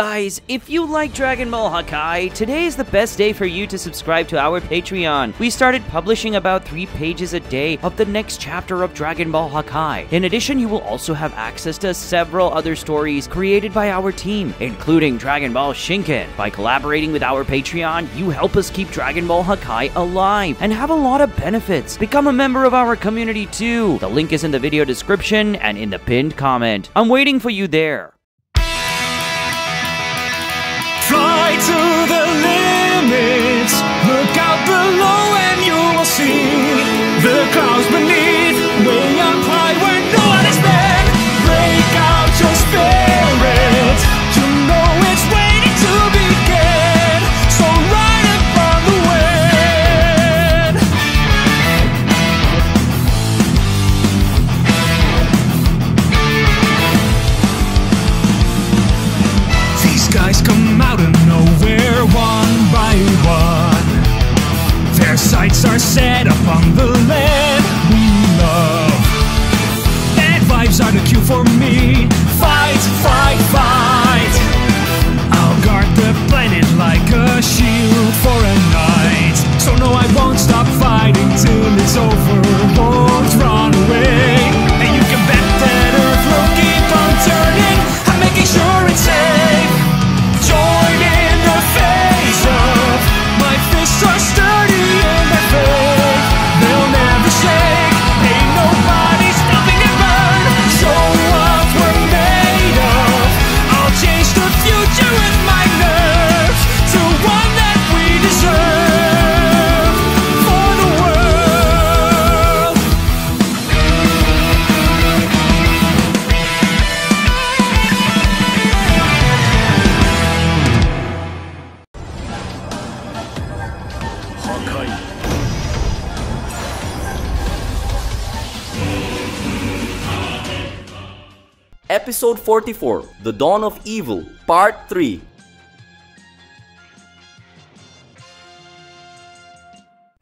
Guys, if you like Dragon Ball Hakai, today is the best day for you to subscribe to our Patreon. We started publishing about three pages a day of the next chapter of Dragon Ball Hakai. In addition, you will also have access to several other stories created by our team, including Dragon Ball Shinken. By collaborating with our Patreon, you help us keep Dragon Ball Hakai alive and have a lot of benefits. Become a member of our community too. The link is in the video description and in the pinned comment. I'm waiting for you there. To the limits. Look out below and you will see the clouds beneath. Way up high where no one has been. Break out your spirit. You know it's waiting to begin. So ride upon the wind. These guys come out of one by one. Their sights are set upon the land we love. And vibes are the cue for me. Fight, fight, fight. Episode 44 The Dawn of Evil, Part 3.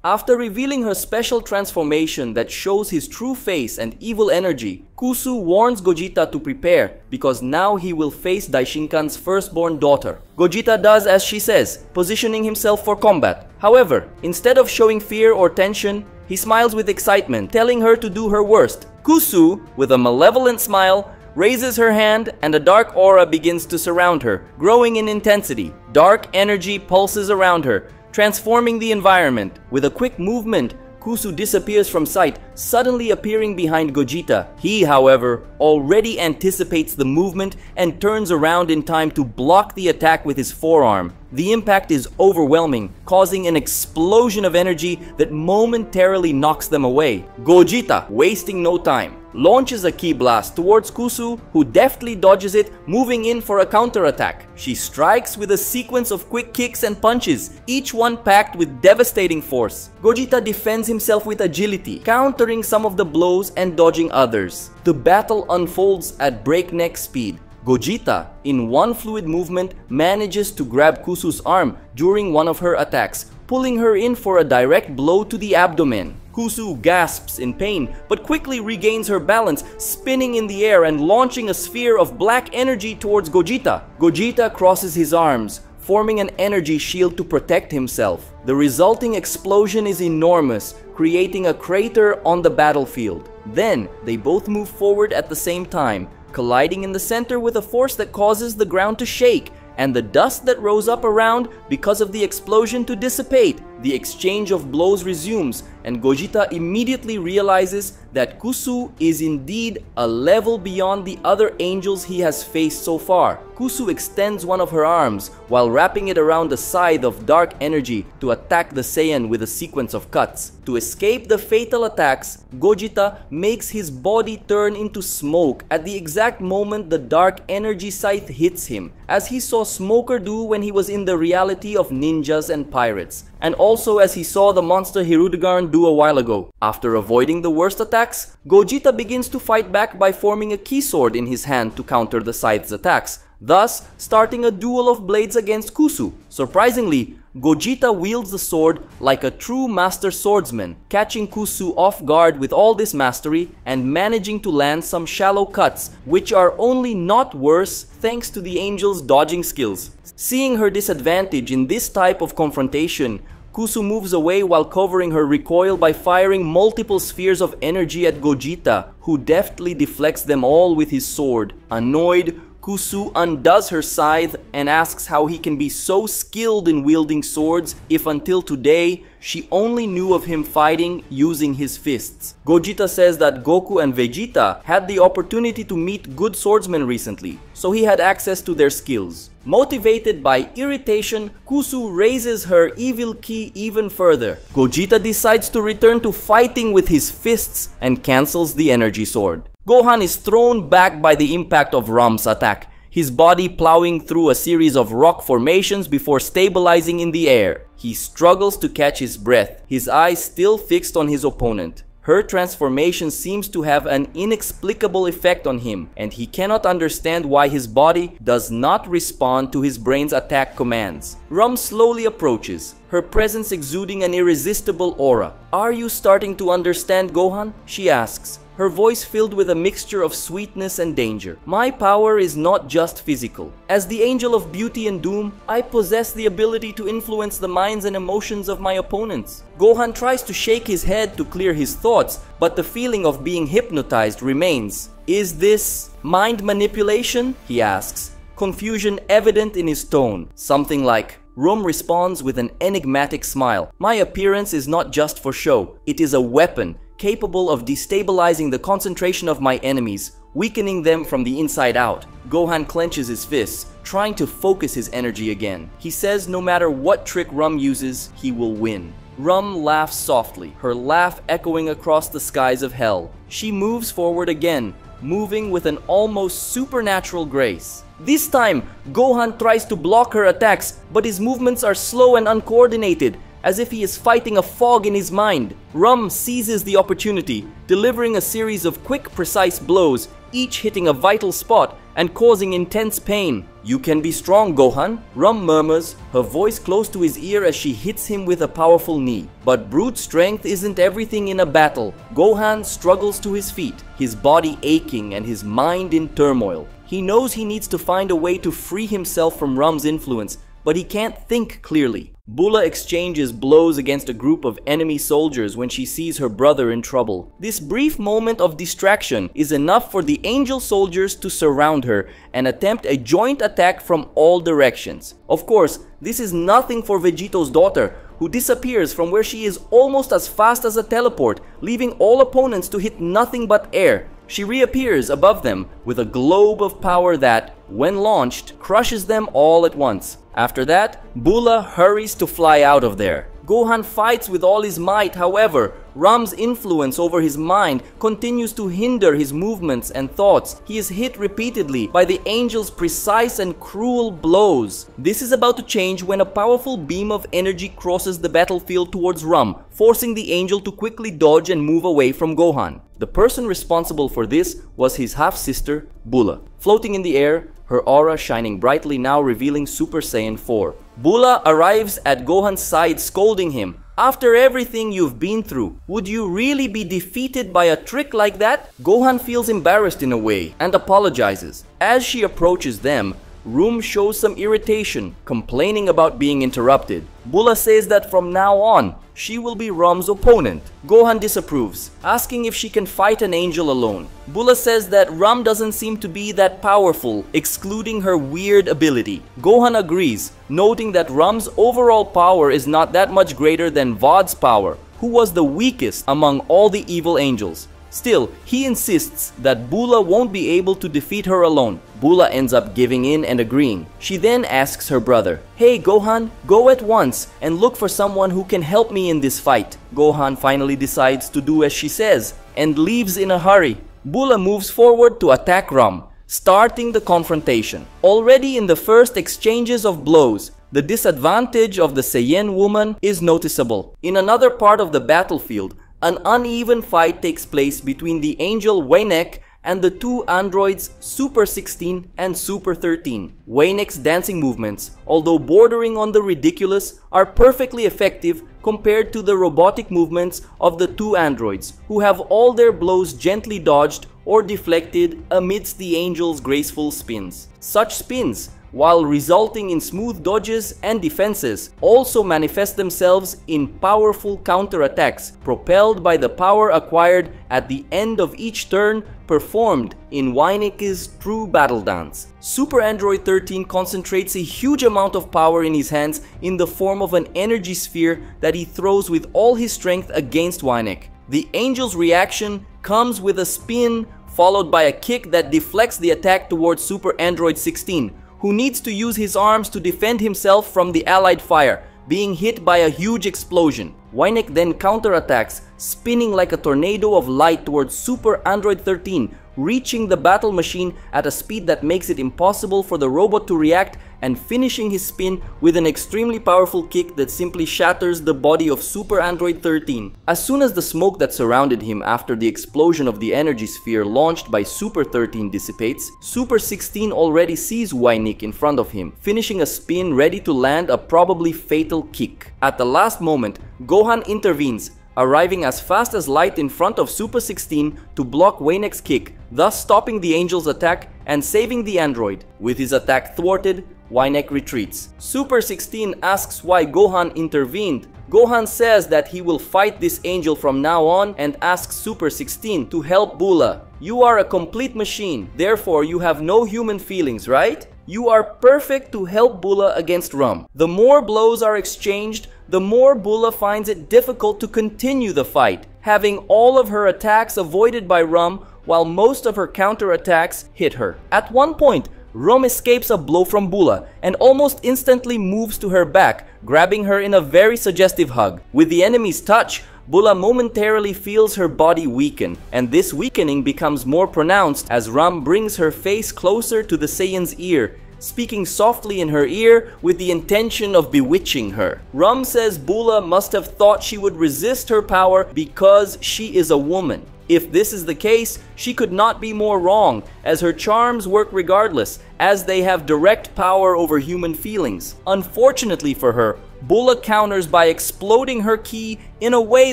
After revealing her special transformation that shows his true face and evil energy, Kusu warns Gogeta to prepare because now he will face Daishinkan's firstborn daughter. Gogeta does as she says, positioning himself for combat. However, instead of showing fear or tension, he smiles with excitement, telling her to do her worst. Kusu, with a malevolent smile, raises her hand and a dark aura begins to surround her, growing in intensity. Dark energy pulses around her, transforming the environment. With a quick movement, Kusu disappears from sight, suddenly appearing behind Gogeta. He, however, already anticipates the movement and turns around in time to block the attack with his forearm. The impact is overwhelming, causing an explosion of energy that momentarily knocks them away. Gogeta, wasting no time, launches a ki blast towards Kusu, who deftly dodges it, moving in for a counterattack. She strikes with a sequence of quick kicks and punches, each one packed with devastating force. Gogeta defends himself with agility, countering some of the blows and dodging others. The battle unfolds at breakneck speed. Gogeta, in one fluid movement, manages to grab Kusu's arm during one of her attacks, pulling her in for a direct blow to the abdomen. Kusu gasps in pain, but quickly regains her balance, spinning in the air and launching a sphere of black energy towards Gogeta. Gogeta crosses his arms, forming an energy shield to protect himself. The resulting explosion is enormous, creating a crater on the battlefield. Then, they both move forward at the same time, colliding in the center with a force that causes the ground to shake and the dust that rose up around because of the explosion to dissipate. The exchange of blows resumes, and Gogeta immediately realizes that Kusu is indeed a level beyond the other angels he has faced so far. Kusu extends one of her arms while wrapping it around the scythe of dark energy to attack the Saiyan with a sequence of cuts. To escape the fatal attacks, Gogeta makes his body turn into smoke at the exact moment the dark energy scythe hits him, as he saw Smoker do when he was in the reality of ninjas and pirates and also as he saw the monster Hirudegarn do a while ago. After avoiding the worst attacks, Gogeta begins to fight back by forming a ki sword in his hand to counter the scythe's attacks, thus starting a duel of blades against Kusu. Surprisingly, Gogeta wields the sword like a true master swordsman, catching Kusu off guard with all this mastery and managing to land some shallow cuts, which are only not worse thanks to the angel's dodging skills. Seeing her disadvantage in this type of confrontation, Kusu moves away while covering her recoil by firing multiple spheres of energy at Gogeta, who deftly deflects them all with his sword. Annoyed, Kusu undoes her scythe and asks how he can be so skilled in wielding swords if until today she only knew of him fighting using his fists. Gogeta says that Goku and Vegeta had the opportunity to meet good swordsmen recently, so he had access to their skills. Motivated by irritation, Kusu raises her evil ki even further. Gogeta decides to return to fighting with his fists and cancels the energy sword. Gohan is thrown back by the impact of Rum's attack, his body plowing through a series of rock formations before stabilizing in the air. He struggles to catch his breath, his eyes still fixed on his opponent. Her transformation seems to have an inexplicable effect on him, and he cannot understand why his body does not respond to his brain's attack commands. Rum slowly approaches, her presence exuding an irresistible aura. Are you starting to understand, Gohan? She asks, her voice filled with a mixture of sweetness and danger. My power is not just physical. As the angel of beauty and doom, I possess the ability to influence the minds and emotions of my opponents. Gohan tries to shake his head to clear his thoughts, but the feeling of being hypnotized remains. Is this mind manipulation? He asks, confusion evident in his tone. Something like, Rum responds with an enigmatic smile. My appearance is not just for show, it is a weapon capable of destabilizing the concentration of my enemies, weakening them from the inside out. Gohan clenches his fists, trying to focus his energy again. He says no matter what trick Rum uses, he will win. Rum laughs softly, her laugh echoing across the skies of hell. She moves forward again, moving with an almost supernatural grace. This time, Gohan tries to block her attacks, but his movements are slow and uncoordinated, as if he is fighting a fog in his mind. Rum seizes the opportunity, delivering a series of quick, precise blows, each hitting a vital spot and causing intense pain. You can be strong, Gohan, Rum murmurs, her voice close to his ear as she hits him with a powerful knee. But brute strength isn't everything in a battle. Gohan struggles to his feet, his body aching and his mind in turmoil. He knows he needs to find a way to free himself from Rum's influence, but he can't think clearly. Bula exchanges blows against a group of enemy soldiers when she sees her brother in trouble. This brief moment of distraction is enough for the angel soldiers to surround her and attempt a joint attack from all directions. Of course, this is nothing for Vegito's daughter, who disappears from where she is almost as fast as a teleport, leaving all opponents to hit nothing but air. She reappears above them with a globe of power that, when launched, crushes them all at once. After that, Bula hurries to fly out of there. Gohan fights with all his might, however, Rum's influence over his mind continues to hinder his movements and thoughts. He is hit repeatedly by the angel's precise and cruel blows. This is about to change when a powerful beam of energy crosses the battlefield towards Ram, forcing the angel to quickly dodge and move away from Gohan. The person responsible for this was his half-sister, Bula. Floating in the air, her aura shining brightly now revealing Super Saiyan 4. Bula arrives at Gohan's side scolding him. After everything you've been through, would you really be defeated by a trick like that? Gohan feels embarrassed in a way and apologizes. As she approaches them, Rum shows some irritation, complaining about being interrupted. Bula says that from now on, she will be Rum's opponent. Gohan disapproves, asking if she can fight an angel alone. Bula says that Rum doesn't seem to be that powerful, excluding her weird ability. Gohan agrees, noting that Rum's overall power is not that much greater than Vod's power, who was the weakest among all the evil angels. Still, he insists that Bula won't be able to defeat her alone. Bula ends up giving in and agreeing. She then asks her brother, Hey Gohan, go at once and look for someone who can help me in this fight. Gohan finally decides to do as she says and leaves in a hurry. Bula moves forward to attack Rum, starting the confrontation. Already in the first exchanges of blows, the disadvantage of the Saiyan woman is noticeable. In another part of the battlefield, an uneven fight takes place between the angel Weinek and the two androids Super 16 and Super 13. Wayneck's dancing movements, although bordering on the ridiculous, are perfectly effective compared to the robotic movements of the two androids, who have all their blows gently dodged or deflected amidst the angel's graceful spins. Such spins while resulting in smooth dodges and defenses, also manifest themselves in powerful counterattacks propelled by the power acquired at the end of each turn performed in Wynek's true battle dance. Super Android 13 concentrates a huge amount of power in his hands in the form of an energy sphere that he throws with all his strength against Wynek. The Angel's reaction comes with a spin followed by a kick that deflects the attack towards Super Android 16, who needs to use his arms to defend himself from the allied fire, being hit by a huge explosion. Wynek then counterattacks, spinning like a tornado of light towards Super Android 13, reaching the battle machine at a speed that makes it impossible for the robot to react and finishing his spin with an extremely powerful kick that simply shatters the body of Super Android 13. As soon as the smoke that surrounded him after the explosion of the energy sphere launched by Super 13 dissipates, Super 16 already sees Wynek in front of him, finishing a spin ready to land a probably fatal kick. At the last moment, Gohan intervenes, arriving as fast as light in front of Super 16 to block Wynek's kick, thus stopping the Angel's attack and saving the android. With his attack thwarted, Wynek retreats. Super 16 asks why Gohan intervened. Gohan says that he will fight this angel from now on and asks Super 16 to help Bula. You are a complete machine, therefore you have no human feelings, right? You are perfect to help Bula against Rum. The more blows are exchanged, the more Bula finds it difficult to continue the fight, having all of her attacks avoided by Rum while most of her counterattacks hit her. At one point, Rum escapes a blow from Bula and almost instantly moves to her back, grabbing her in a very suggestive hug. With the enemy's touch, Bula momentarily feels her body weaken, and this weakening becomes more pronounced as Rum brings her face closer to the Saiyan's ear speaking softly in her ear with the intention of bewitching her. Rum says Bula must have thought she would resist her power because she is a woman. If this is the case, she could not be more wrong, as her charms work regardless, as they have direct power over human feelings. Unfortunately for her, Bula counters by exploding her ki in a way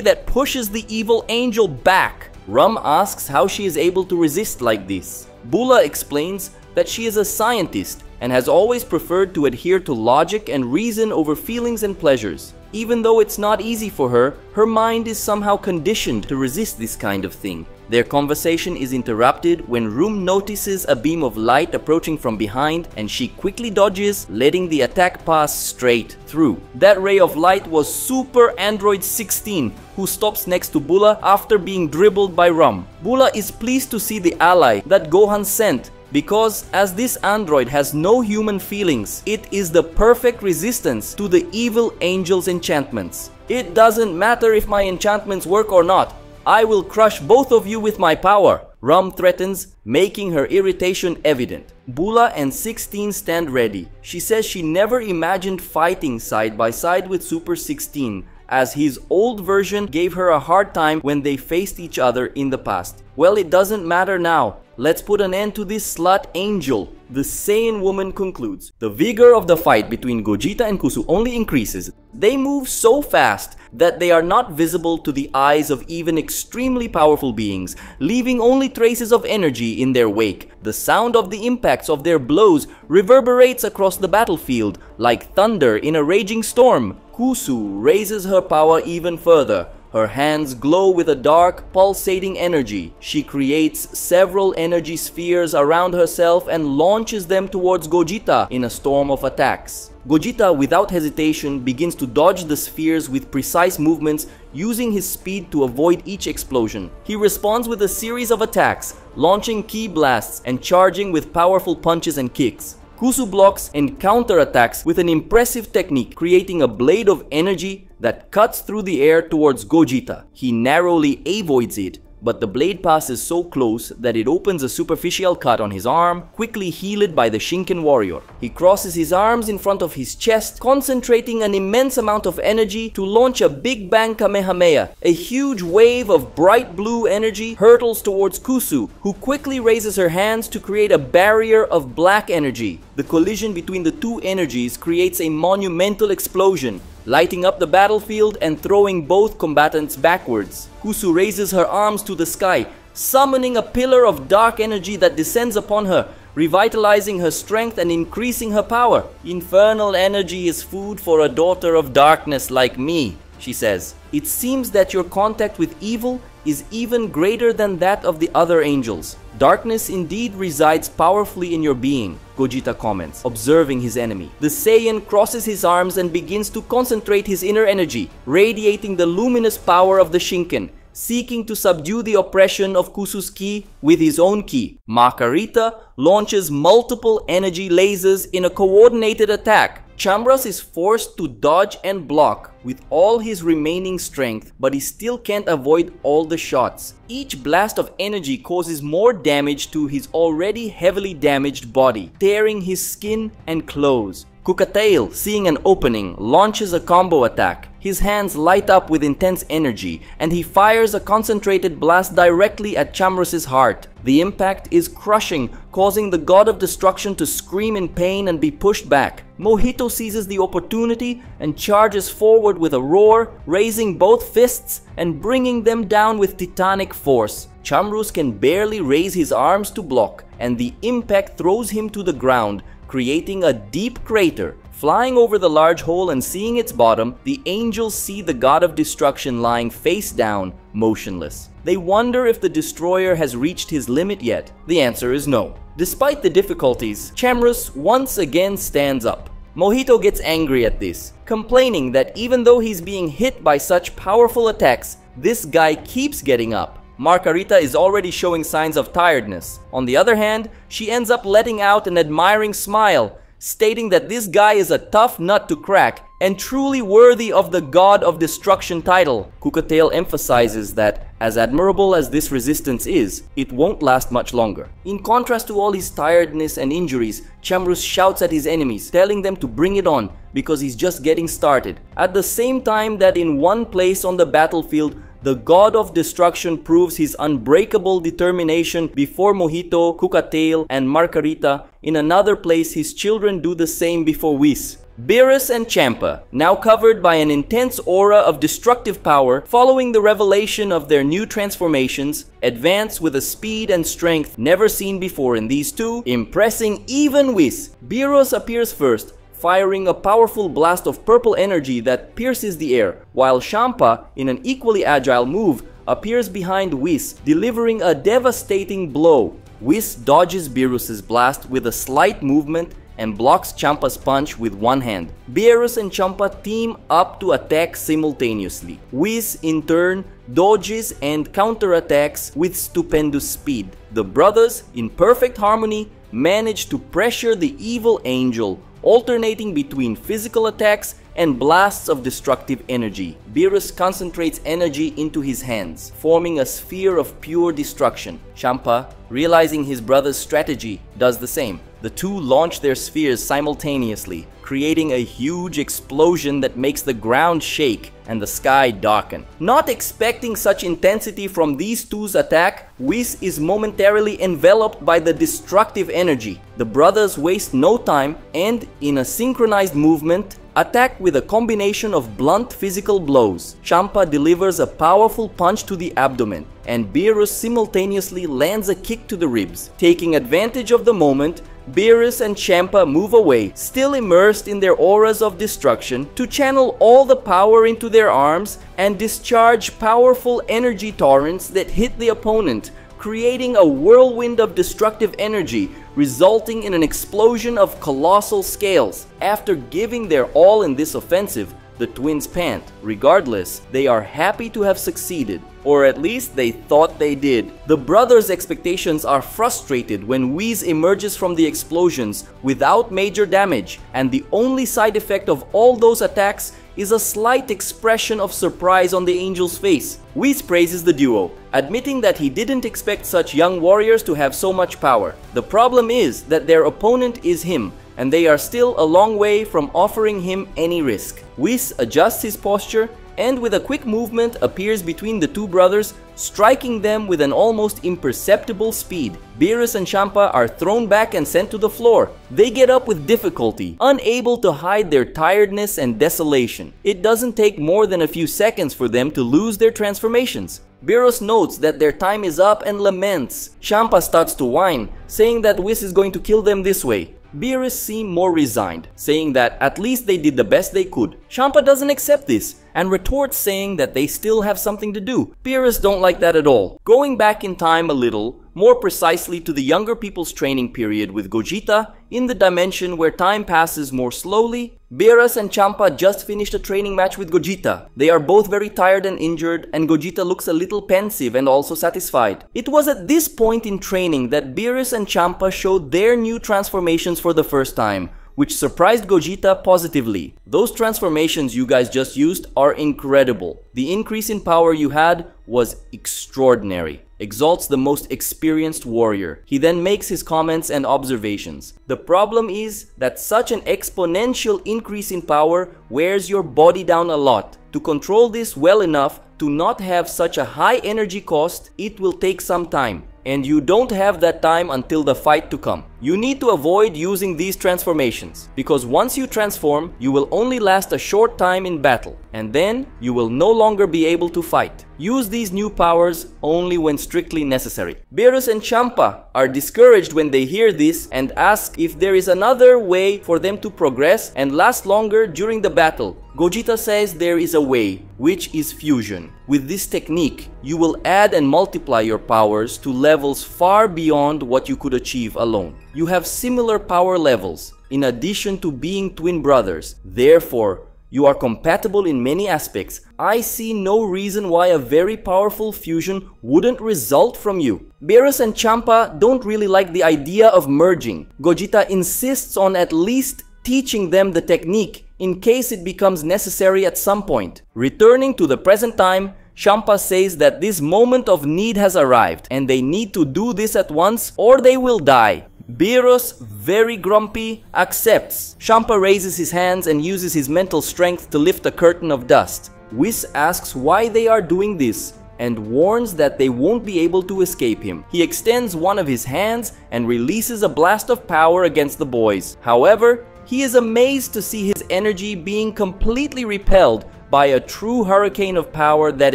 that pushes the evil angel back. Rum asks how she is able to resist like this. Bula explains that she is a scientist and has always preferred to adhere to logic and reason over feelings and pleasures. Even though it's not easy for her, her mind is somehow conditioned to resist this kind of thing. Their conversation is interrupted when Rum notices a beam of light approaching from behind and she quickly dodges, letting the attack pass straight through. That ray of light was Super Android 16, who stops next to Bula after being dribbled by Rum. Bula is pleased to see the ally that Gohan sent because as this android has no human feelings, it is the perfect resistance to the evil angel's enchantments. It doesn't matter if my enchantments work or not, I will crush both of you with my power. Rum threatens, making her irritation evident. Bula and 16 stand ready. She says she never imagined fighting side by side with Super 16 as his old version gave her a hard time when they faced each other in the past. Well, it doesn't matter now. Let's put an end to this slut angel. The Saiyan woman concludes. The vigor of the fight between Gogeta and Kusu only increases. They move so fast that they are not visible to the eyes of even extremely powerful beings, leaving only traces of energy in their wake. The sound of the impacts of their blows reverberates across the battlefield like thunder in a raging storm. Kusu raises her power even further. Her hands glow with a dark, pulsating energy. She creates several energy spheres around herself and launches them towards Gogeta in a storm of attacks. Gogeta, without hesitation, begins to dodge the spheres with precise movements, using his speed to avoid each explosion. He responds with a series of attacks, launching ki blasts and charging with powerful punches and kicks. Kusu blocks and counterattacks with an impressive technique, creating a blade of energy that cuts through the air towards Gogeta. He narrowly avoids it, but the blade passes so close that it opens a superficial cut on his arm, quickly healed by the Shinken warrior. He crosses his arms in front of his chest, concentrating an immense amount of energy to launch a Big Bang Kamehameha. A huge wave of bright blue energy hurtles towards Kusu, who quickly raises her hands to create a barrier of black energy. The collision between the two energies creates a monumental explosion, lighting up the battlefield and throwing both combatants backwards. Kusu raises her arms to the sky, summoning a pillar of dark energy that descends upon her, revitalizing her strength and increasing her power. Infernal energy is food for a daughter of darkness like me, she says. It seems that your contact with evil is even greater than that of the other angels. Darkness indeed resides powerfully in your being, Gogeta comments, observing his enemy. The Saiyan crosses his arms and begins to concentrate his inner energy, radiating the luminous power of the Shinken, seeking to subdue the oppression of Kusu's ki with his own ki. Makarita launches multiple energy lasers in a coordinated attack. Chamras is forced to dodge and block with all his remaining strength, but he still can't avoid all the shots. Each blast of energy causes more damage to his already heavily damaged body, tearing his skin and clothes. Kukatail, seeing an opening, launches a combo attack. His hands light up with intense energy, and he fires a concentrated blast directly at Chamras's heart. The impact is crushing, causing the god of destruction to scream in pain and be pushed back. Mojito seizes the opportunity and charges forward with a roar, raising both fists and bringing them down with titanic force. Chamrus can barely raise his arms to block, and the impact throws him to the ground, creating a deep crater. Flying over the large hole and seeing its bottom, the angels see the god of destruction lying face down, motionless. They wonder if the destroyer has reached his limit yet. The answer is no. Despite the difficulties, Chamrus once again stands up. Mojito gets angry at this, complaining that even though he's being hit by such powerful attacks, this guy keeps getting up. Margarita is already showing signs of tiredness. On the other hand, she ends up letting out an admiring smile, stating that this guy is a tough nut to crack and truly worthy of the God of Destruction title. Kukatail emphasizes that, as admirable as this resistance is, it won't last much longer. In contrast to all his tiredness and injuries, Chamrus shouts at his enemies, telling them to bring it on because he's just getting started. At the same time that in one place on the battlefield, the god of destruction proves his unbreakable determination before Mojito, Kukatail, and Margarita. In another place, his children do the same before Whis. Beerus and Champa, now covered by an intense aura of destructive power following the revelation of their new transformations, advance with a speed and strength never seen before in these two, impressing even Whis. Beerus appears first, firing a powerful blast of purple energy that pierces the air, while Champa, in an equally agile move, appears behind Whis, delivering a devastating blow. Whis dodges Beerus's blast with a slight movement and blocks Champa's punch with one hand. Beerus and Champa team up to attack simultaneously. Whis, in turn, dodges and counterattacks with stupendous speed. The brothers, in perfect harmony, manage to pressure the evil angel, alternating between physical attacks and blasts of destructive energy. Beerus concentrates energy into his hands, forming a sphere of pure destruction. Champa, realizing his brother's strategy, does the same. The two launch their spheres simultaneously, creating a huge explosion that makes the ground shake and the sky darken. Not expecting such intensity from these two's attack, Whis is momentarily enveloped by the destructive energy. The brothers waste no time and, in a synchronized movement, attack with a combination of blunt physical blows. Champa delivers a powerful punch to the abdomen, and Beerus simultaneously lands a kick to the ribs. Taking advantage of the moment, Beerus and Champa move away, still immersed in their auras of destruction, to channel all the power into their arms and discharge powerful energy torrents that hit the opponent, creating a whirlwind of destructive energy, resulting in an explosion of colossal scales. After giving their all in this offensive, the twins pant. Regardless, they are happy to have succeeded, or at least they thought they did. The brothers' expectations are frustrated when Whis emerges from the explosions without major damage, and the only side effect of all those attacks is a slight expression of surprise on the angel's face. Whis praises the duo, admitting that he didn't expect such young warriors to have so much power. The problem is that their opponent is him, and they are still a long way from offering him any risk. Whis adjusts his posture and with a quick movement appears between the two brothers, striking them with an almost imperceptible speed. Beerus and Champa are thrown back and sent to the floor. They get up with difficulty, unable to hide their tiredness and desolation. It doesn't take more than a few seconds for them to lose their transformations. Beerus notes that their time is up and laments. Champa starts to whine, saying that Whis is going to kill them this way. Beerus seemed more resigned, saying that at least they did the best they could. Champa doesn't accept this and retorts saying that they still have something to do. Beerus don't like that at all. Going back in time a little, more precisely to the younger people's training period with Gogeta, in the dimension where time passes more slowly, Beerus and Champa just finished a training match with Gogeta. They are both very tired and injured, and Gogeta looks a little pensive and also satisfied. It was at this point in training that Beerus and Champa showed their new transformations for the first time, which surprised Gogeta positively. Those transformations you guys just used are incredible. The increase in power you had was extraordinary. Exalts the most experienced warrior. He then makes his comments and observations. The problem is that such an exponential increase in power wears your body down a lot. To control this well enough to not have such a high energy cost, it will take some time and you don't have that time until the fight to come. You need to avoid using these transformations, because once you transform, you will only last a short time in battle, and then you will no longer be able to fight. Use these new powers only when strictly necessary. Beerus and Champa are discouraged when they hear this and ask if there is another way for them to progress and last longer during the battle. Gogeta says there is a way, which is fusion. With this technique, you will add and multiply your powers to levels far beyond what you could achieve alone. You have similar power levels, in addition to being twin brothers. Therefore, you are compatible in many aspects. I see no reason why a very powerful fusion wouldn't result from you. Beerus and Champa don't really like the idea of merging. Gogeta insists on at least teaching them the technique in case it becomes necessary at some point. Returning to the present time, Champa says that this moment of need has arrived and they need to do this at once or they will die. Beerus, very grumpy, accepts. Champa raises his hands and uses his mental strength to lift a curtain of dust. Whis asks why they are doing this and warns that they won't be able to escape him. He extends one of his hands and releases a blast of power against the boys. However, he is amazed to see his energy being completely repelled by a true hurricane of power that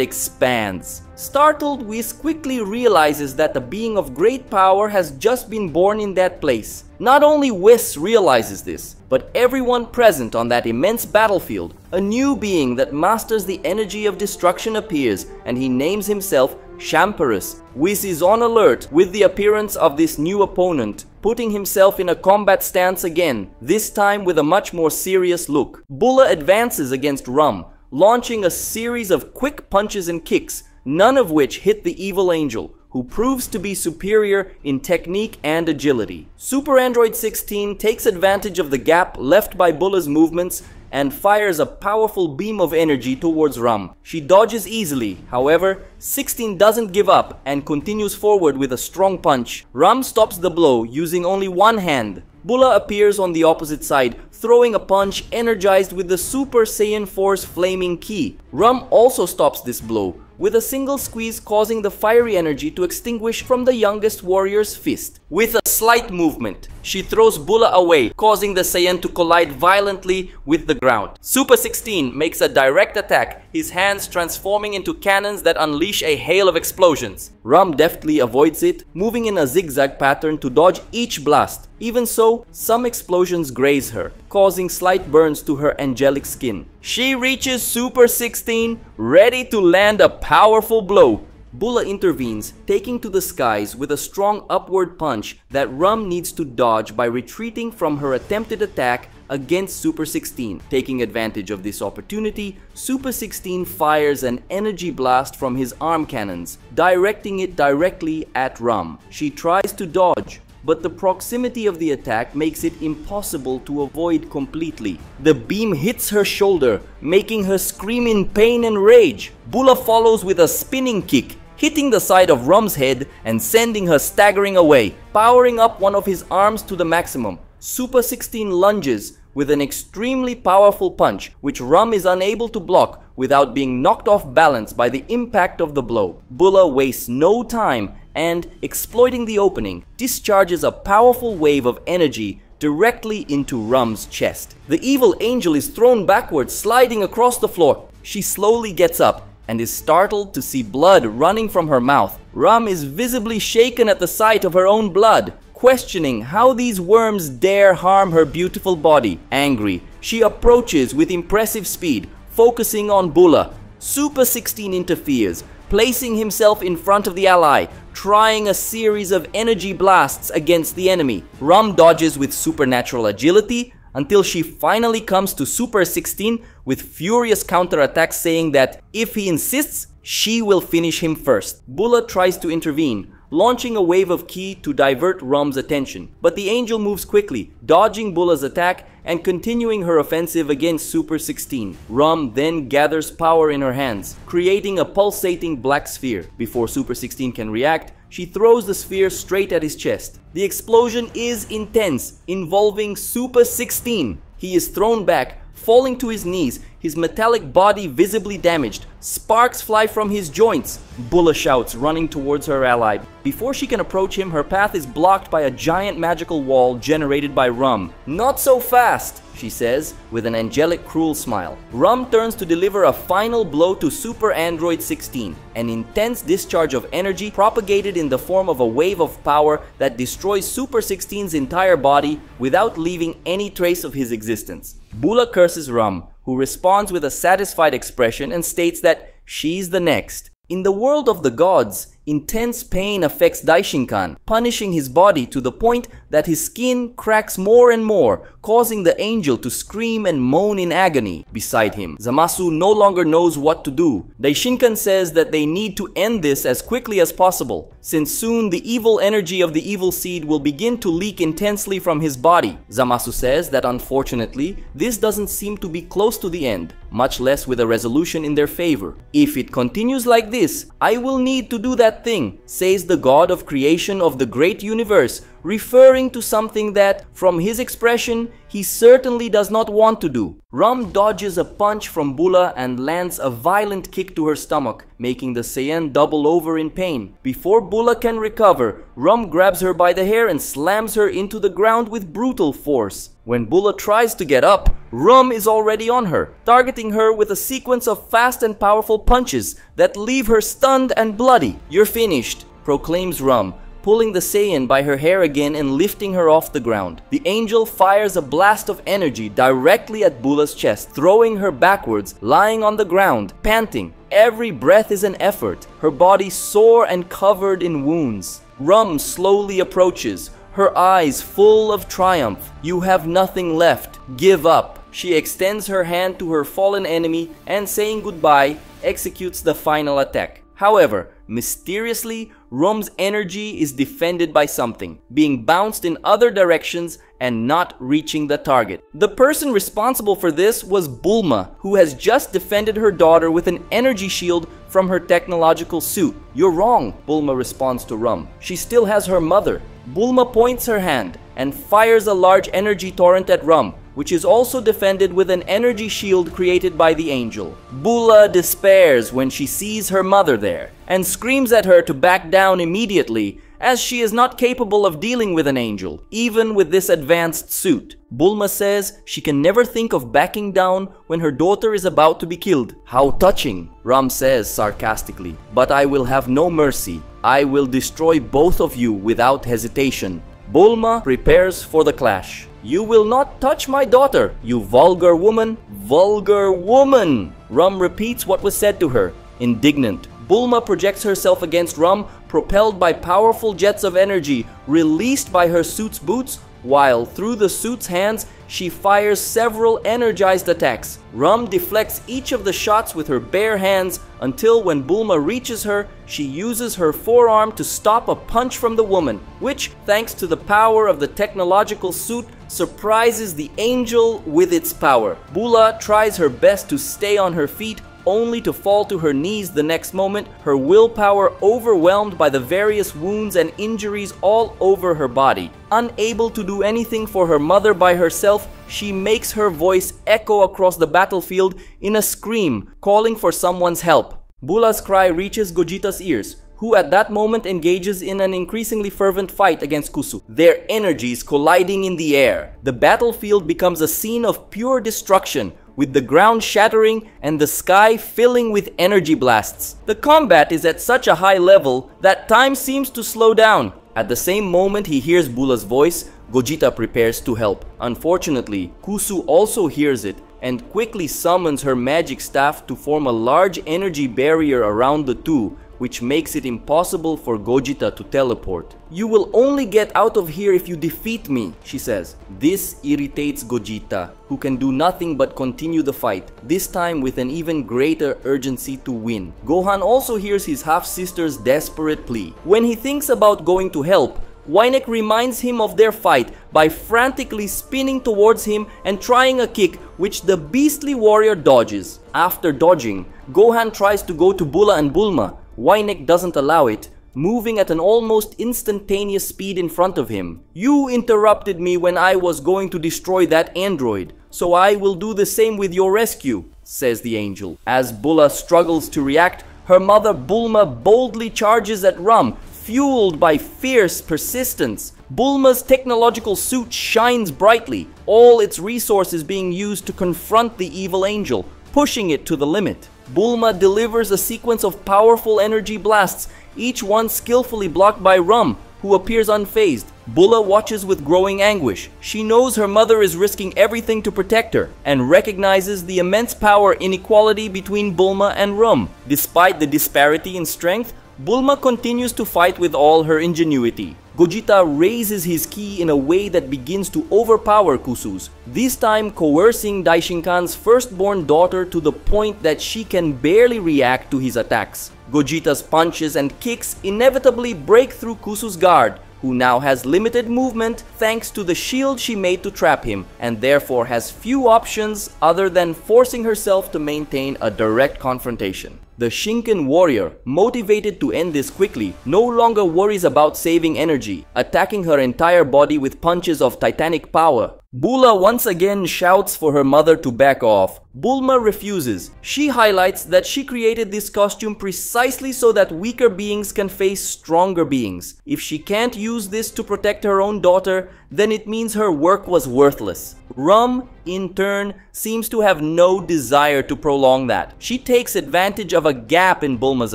expands. Startled, Whis quickly realizes that a being of great power has just been born in that place. Not only Whis realizes this, but everyone present on that immense battlefield. A new being that masters the energy of destruction appears, and he names himself Shamparus. Whis is on alert with the appearance of this new opponent, putting himself in a combat stance again, this time with a much more serious look. Bulla advances against Rum, launching a series of quick punches and kicks, none of which hit the evil angel, who proves to be superior in technique and agility. Super Android 16 takes advantage of the gap left by Bulla's movements and fires a powerful beam of energy towards Rum. She dodges easily, however, 16 doesn't give up and continues forward with a strong punch. Rum stops the blow using only one hand. Bulla appears on the opposite side, throwing a punch energized with the Super Saiyan Force Flaming Ki. Rum also stops this blow, with a single squeeze causing the fiery energy to extinguish from the youngest warrior's fist. With a slight movement, she throws Bulla away, causing the Saiyan to collide violently with the ground. Super 16 makes a direct attack, his hands transforming into cannons that unleash a hail of explosions. Rum deftly avoids it, moving in a zigzag pattern to dodge each blast. Even so, some explosions graze her, causing slight burns to her angelic skin. She reaches Super 16, ready to land a powerful blow. Bulla intervenes, taking to the skies with a strong upward punch that Rum needs to dodge by retreating from her attempted attack against Super 16. Taking advantage of this opportunity, Super 16 fires an energy blast from his arm cannons, directing it directly at Rum. She tries to dodge, but the proximity of the attack makes it impossible to avoid completely. The beam hits her shoulder, making her scream in pain and rage. Bulla follows with a spinning kick, hitting the side of Rum's head and sending her staggering away. Powering up one of his arms to the maximum, Super 16 lunges with an extremely powerful punch, which Rum is unable to block without being knocked off balance by the impact of the blow. Bulla wastes no time and, exploiting the opening, discharges a powerful wave of energy directly into Rum's chest. The evil angel is thrown backwards, sliding across the floor. She slowly gets up and is startled to see blood running from her mouth. Rum is visibly shaken at the sight of her own blood, questioning how these worms dare harm her beautiful body. Angry, she approaches with impressive speed, focusing on Bulla. Super 16 interferes, placing himself in front of the ally, trying a series of energy blasts against the enemy. Rum dodges with supernatural agility until she finally comes to Super 16 with furious counterattacks saying that if he insists, she will finish him first. Bulla tries to intervene, launching a wave of ki to divert Rum's attention. But the angel moves quickly, dodging Bulla's attack and continuing her offensive against Super 16. Rum then gathers power in her hands, creating a pulsating black sphere. Before Super 16 can react, she throws the sphere straight at his chest. The explosion is intense, involving Super 16. He is thrown back, falling to his knees, his metallic body visibly damaged. Sparks fly from his joints. Bulla shouts, running towards her ally. Before she can approach him, her path is blocked by a giant magical wall generated by Rum. Not so fast, she says, with an angelic cruel smile. Rum turns to deliver a final blow to Super Android 16, an intense discharge of energy propagated in the form of a wave of power that destroys Super 16's entire body without leaving any trace of his existence. Bulla curses Rum, who responds with a satisfied expression and states that she's the next. In the world of the gods, intense pain affects Daishinkan, punishing his body to the point that his skin cracks more and more, causing the angel to scream and moan in agony beside him. Zamasu no longer knows what to do. Daishinkan says that they need to end this as quickly as possible, since soon the evil energy of the evil seed will begin to leak intensely from his body. Zamasu says that unfortunately, this doesn't seem to be close to the end, much less with a resolution in their favor. If it continues like this, I will need to do that thing, says the god of creation of the great universe, referring to something that, from his expression, he certainly does not want to do. Rum dodges a punch from Bulla and lands a violent kick to her stomach, making the Saiyan double over in pain. Before Bulla can recover, Rum grabs her by the hair and slams her into the ground with brutal force. When Bulla tries to get up, Rum is already on her, targeting her with a sequence of fast and powerful punches that leave her stunned and bloody. You're finished, proclaims Rum, pulling the Saiyan by her hair again and lifting her off the ground. The angel fires a blast of energy directly at Bula's chest, throwing her backwards, lying on the ground, panting. Every breath is an effort, her body sore and covered in wounds. Rum slowly approaches, her eyes full of triumph. You have nothing left. Give up. She extends her hand to her fallen enemy and saying goodbye, executes the final attack. However, mysteriously, Rum's energy is defended by something, being bounced in other directions and not reaching the target. The person responsible for this was Bulma, who has just defended her daughter with an energy shield from her technological suit. You're wrong, Bulma responds to Rum. She still has her mother. Bulma points her hand and fires a large energy torrent at Rum, which is also defended with an energy shield created by the angel. Bulla despairs when she sees her mother there, and screams at her to back down immediately, as she is not capable of dealing with an angel, even with this advanced suit. Bulma says she can never think of backing down when her daughter is about to be killed. How touching, Rum says sarcastically. But I will have no mercy. I will destroy both of you without hesitation. Bulma prepares for the clash. You will not touch my daughter, you vulgar woman. Vulgar woman! Rum repeats what was said to her, indignant. Bulma projects herself against Rum, propelled by powerful jets of energy released by her suit's boots, while through the suit's hands she fires several energized attacks. Rum deflects each of the shots with her bare hands until when Bulma reaches her, she uses her forearm to stop a punch from the woman, which, thanks to the power of the technological suit, surprises the angel with its power. Bula tries her best to stay on her feet, only to fall to her knees the next moment, her willpower overwhelmed by the various wounds and injuries all over her body. Unable to do anything for her mother by herself, she makes her voice echo across the battlefield in a scream, calling for someone's help. Bula's cry reaches Gogeta's ears, who at that moment engages in an increasingly fervent fight against Kusu. Their energies colliding in the air. The battlefield becomes a scene of pure destruction, with the ground shattering and the sky filling with energy blasts. The combat is at such a high level that time seems to slow down. At the same moment he hears Bula's voice, Gogeta prepares to help. Unfortunately, Kusu also hears it and quickly summons her magic staff to form a large energy barrier around the two, which makes it impossible for Gogeta to teleport. You will only get out of here if you defeat me, she says. This irritates Gogeta, who can do nothing but continue the fight, this time with an even greater urgency to win. Gohan also hears his half-sister's desperate plea. When he thinks about going to help, Weineck reminds him of their fight by frantically spinning towards him and trying a kick which the beastly warrior dodges. After dodging, Gohan tries to go to Bulla and Bulma. Weineck doesn't allow it, moving at an almost instantaneous speed in front of him. You interrupted me when I was going to destroy that android, so I will do the same with your rescue, says the angel. As Bulla struggles to react, her mother Bulma boldly charges at Rum, fueled by fierce persistence. Bulma's technological suit shines brightly, all its resources being used to confront the evil angel, pushing it to the limit. Bulma delivers a sequence of powerful energy blasts, each one skillfully blocked by Rum, who appears unfazed. Bulla watches with growing anguish. She knows her mother is risking everything to protect her and recognizes the immense power inequality between Bulma and Rum. Despite the disparity in strength, Bulma continues to fight with all her ingenuity. Gogeta raises his ki in a way that begins to overpower Kusu's, this time coercing Daishinkan's firstborn daughter to the point that she can barely react to his attacks. Gogeta's punches and kicks inevitably break through Kusu's guard, who now has limited movement thanks to the shield she made to trap him, and therefore has few options other than forcing herself to maintain a direct confrontation. The Shinken warrior, motivated to end this quickly, no longer worries about saving energy, attacking her entire body with punches of titanic power. Bulla once again shouts for her mother to back off. Bulma refuses. She highlights that she created this costume precisely so that weaker beings can face stronger beings. If she can't use this to protect her own daughter, then it means her work was worthless. Rum, in turn, seems to have no desire to prolong that. She takes advantage of a gap in Bulma's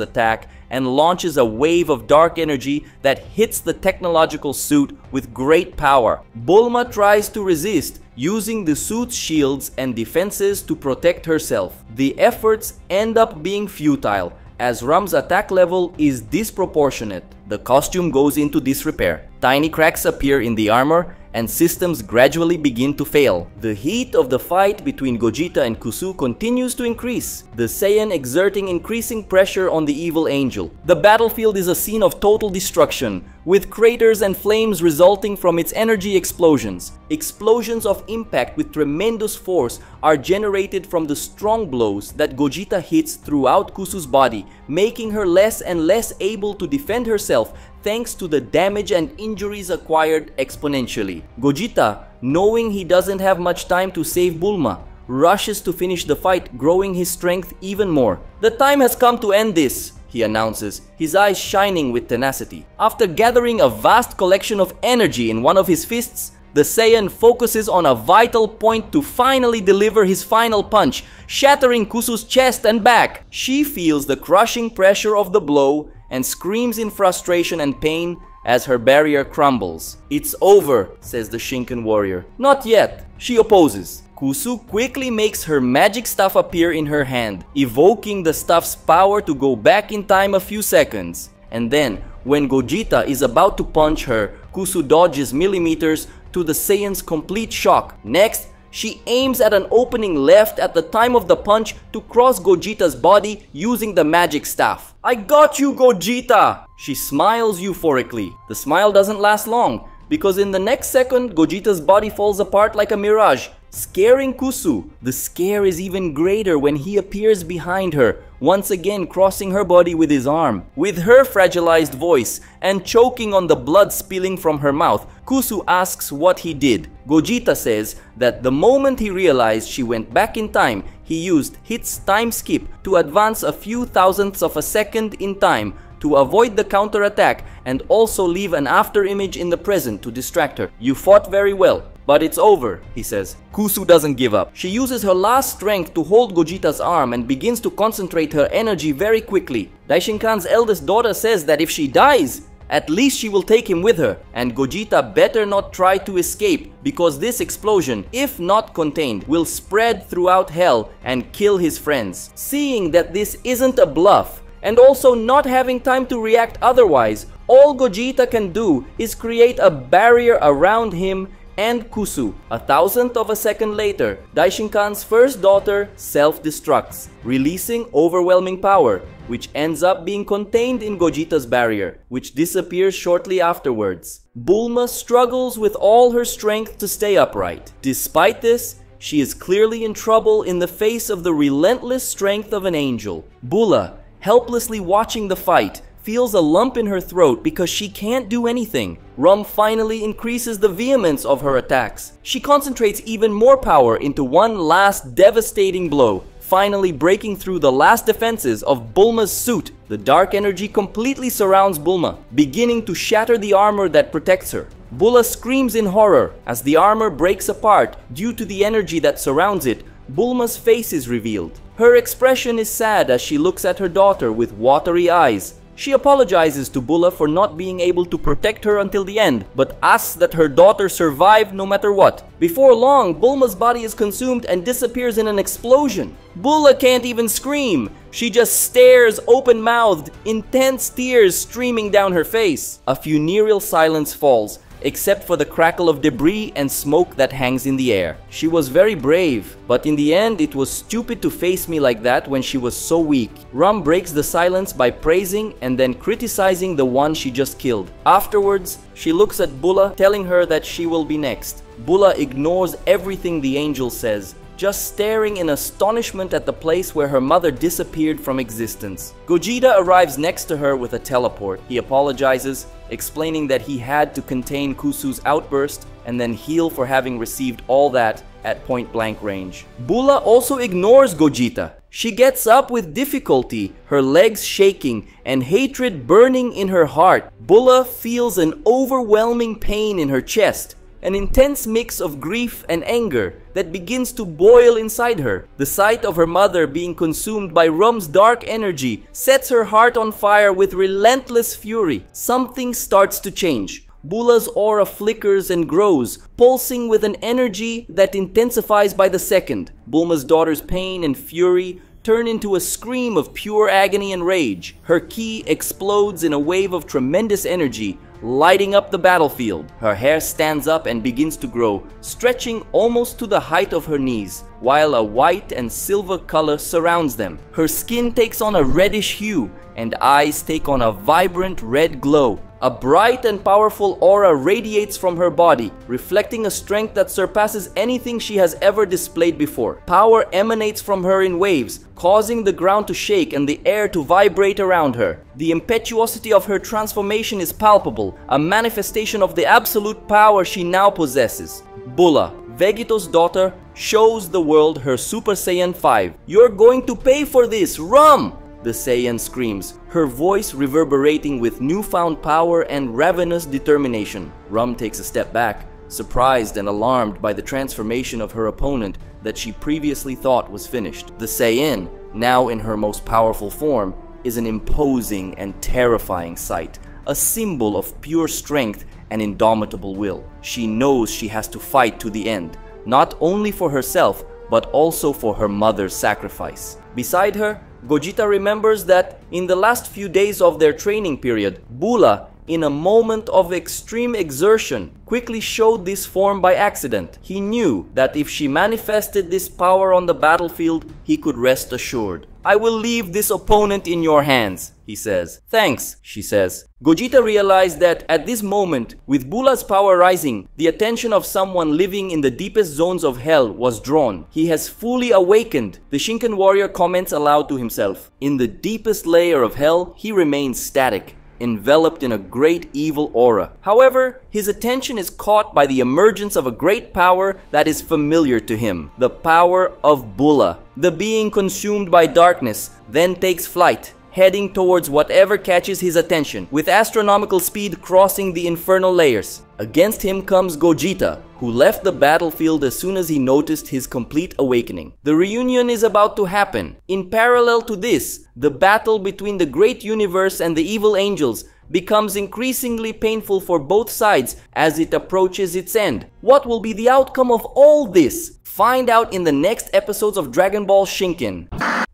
attack and launches a wave of dark energy that hits the technological suit with great power. Bulma tries to resist, using the suit's shields and defenses to protect herself. The efforts end up being futile, as Rum's attack level is disproportionate. The costume goes into disrepair. Tiny cracks appear in the armor and systems gradually begin to fail. The heat of the fight between Gogeta and Kusu continues to increase, the Saiyan exerting increasing pressure on the evil angel. The battlefield is a scene of total destruction, with craters and flames resulting from its energy explosions. Explosions of impact with tremendous force are generated from the strong blows that Gogeta hits throughout Kusu's body, making her less and less able to defend herself thanks to the damage and injuries acquired exponentially. Gogeta, knowing he doesn't have much time to save Bulma, rushes to finish the fight, growing his strength even more. The time has come to end this, he announces, his eyes shining with tenacity. After gathering a vast collection of energy in one of his fists, the Saiyan focuses on a vital point to finally deliver his final punch, shattering Kusu's chest and back. She feels the crushing pressure of the blow and screams in frustration and pain as her barrier crumbles. It's over, says the Shinken warrior. Not yet, she opposes. Kusu quickly makes her magic staff appear in her hand, evoking the staff's power to go back in time a few seconds. And then, when Gogeta is about to punch her, Kusu dodges millimeters to the Saiyan's complete shock. Next, she aims at an opening left at the time of the punch to cross Gogeta's body using the magic staff. I got you, Gogeta! She smiles euphorically. The smile doesn't last long, because in the next second, Gogeta's body falls apart like a mirage, scaring Kusu. The scare is even greater when he appears behind her, once again crossing her body with his arm. With her fragilized voice and choking on the blood spilling from her mouth, Kusu asks what he did. Gogeta says that the moment he realized she went back in time, he used Hit's time skip to advance a few thousandths of a second in time to avoid the counterattack and also leave an after image in the present to distract her. You fought very well. But it's over, he says. Kusu doesn't give up. She uses her last strength to hold Gogeta's arm and begins to concentrate her energy very quickly. Daishinkan's eldest daughter says that if she dies, at least she will take him with her, and Gogeta better not try to escape because this explosion, if not contained, will spread throughout hell and kill his friends. Seeing that this isn't a bluff, and also not having time to react otherwise, all Gogeta can do is create a barrier around him and Kusu. A thousandth of a second later, Daishinkan's first daughter self-destructs, releasing overwhelming power, which ends up being contained in Gogeta's barrier, which disappears shortly afterwards. Bulma struggles with all her strength to stay upright. Despite this, she is clearly in trouble in the face of the relentless strength of an angel. Bulla, helplessly watching the fight, feels a lump in her throat because she can't do anything. Rum finally increases the vehemence of her attacks. She concentrates even more power into one last devastating blow, finally breaking through the last defenses of Bulma's suit. The dark energy completely surrounds Bulma, beginning to shatter the armor that protects her. Bulla screams in horror as the armor breaks apart due to the energy that surrounds it. Bulma's face is revealed. Her expression is sad as she looks at her daughter with watery eyes. She apologizes to Bulla for not being able to protect her until the end, but asks that her daughter survive no matter what. Before long, Bulma's body is consumed and disappears in an explosion. Bulla can't even scream. She just stares open-mouthed, intense tears streaming down her face. A funereal silence falls, except for the crackle of debris and smoke that hangs in the air. She was very brave, but in the end it was stupid to face me like that when she was so weak. Rum breaks the silence by praising and then criticizing the one she just killed. Afterwards, she looks at Bulla telling her that she will be next. Bulla ignores everything the angel says just staring in astonishment at the place where her mother disappeared from existence. Gogeta arrives next to her with a teleport. He apologizes, explaining that he had to contain Kusu's outburst and then heal for having received all that at point blank range. Bulla also ignores Gogeta. She gets up with difficulty, her legs shaking and hatred burning in her heart. Bulla feels an overwhelming pain in her chest an intense mix of grief and anger that begins to boil inside her. The sight of her mother being consumed by Rum's dark energy sets her heart on fire with relentless fury. Something starts to change. Bulla's aura flickers and grows, pulsing with an energy that intensifies by the second. Bulma's daughter's pain and fury turn into a scream of pure agony and rage. Her ki explodes in a wave of tremendous energy, lighting up the battlefield. Her hair stands up and begins to grow, stretching almost to the height of her knees, while a white and silver color surrounds them. Her skin takes on a reddish hue, and eyes take on a vibrant red glow. A bright and powerful aura radiates from her body, reflecting a strength that surpasses anything she has ever displayed before. Power emanates from her in waves, causing the ground to shake and the air to vibrate around her. The impetuosity of her transformation is palpable, a manifestation of the absolute power she now possesses. Bulla, Vegito's daughter, shows the world her Super Saiyan 5. You're going to pay for this, Rum! The Saiyan screams, her voice reverberating with newfound power and ravenous determination. Rum takes a step back, surprised and alarmed by the transformation of her opponent that she previously thought was finished. The Saiyan, now in her most powerful form, is an imposing and terrifying sight, a symbol of pure strength and indomitable will. She knows she has to fight to the end, not only for herself, but also for her mother's sacrifice. Beside her, Gogeta remembers that in the last few days of their training period, Bulla, in a moment of extreme exertion, quickly showed this form by accident. He knew that if she manifested this power on the battlefield, he could rest assured. I will leave this opponent in your hands, he says. Thanks, she says. Gogeta realized that at this moment, with Bulla's power rising, the attention of someone living in the deepest zones of hell was drawn. He has fully awakened, the Shinken warrior comments aloud to himself. In the deepest layer of hell, he remains static enveloped in a great evil aura. However, his attention is caught by the emergence of a great power that is familiar to him the power of Bulla. The being consumed by darkness then takes flight. Heading towards whatever catches his attention, with astronomical speed crossing the infernal layers. Against him comes Gogeta, who left the battlefield as soon as he noticed his complete awakening. The reunion is about to happen. In parallel to this, the battle between the great universe and the evil angels becomes increasingly painful for both sides as it approaches its end. What will be the outcome of all this? Find out in the next episodes of Dragon Ball Shinken.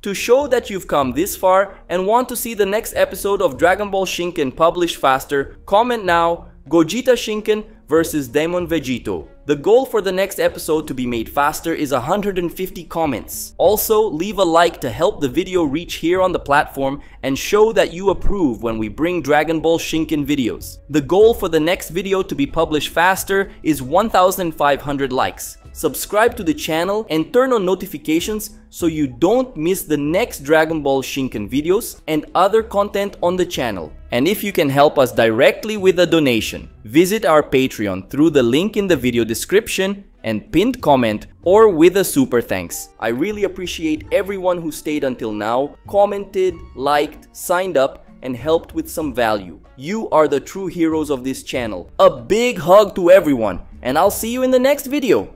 To show that you've come this far and want to see the next episode of Dragon Ball Shinken published faster, comment now Gogeta Shinken versus Demon Vegito. The goal for the next episode to be made faster is 150 comments. Also, leave a like to help the video reach here on the platform and show that you approve when we bring Dragon Ball Shinken videos. The goal for the next video to be published faster is 1500 likes. Subscribe to the channel and turn on notifications so you don't miss the next Dragon Ball Shinken videos and other content on the channel. And if you can help us directly with a donation, visit our Patreon through the link in the video description and pinned comment or with a super thanks. I really appreciate everyone who stayed until now, commented, liked, signed up, and helped with some value. You are the true heroes of this channel. A big hug to everyone, and I'll see you in the next video.